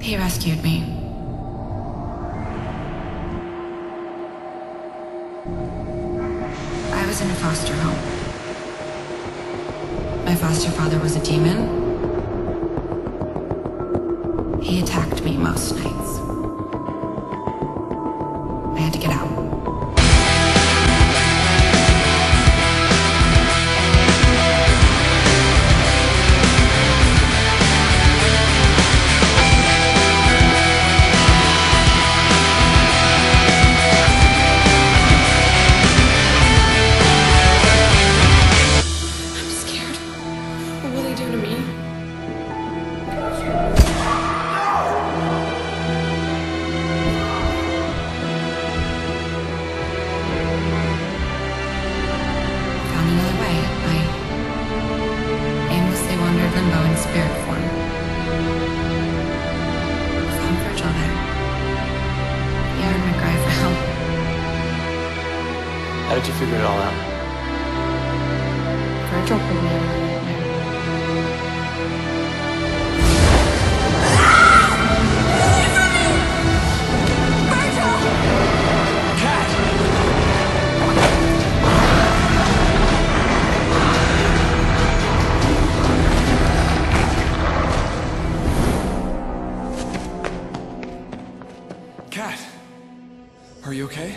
He rescued me. I was in a foster home. My foster father was a demon. He attacked me most nights. I had to get out. Do to me? Found another way. I aimlessly wandered limbo in spirit form. Found Vergil there. He heard my cry for help. How did you figure it all out? Vergil pulled me out Kat, are you okay?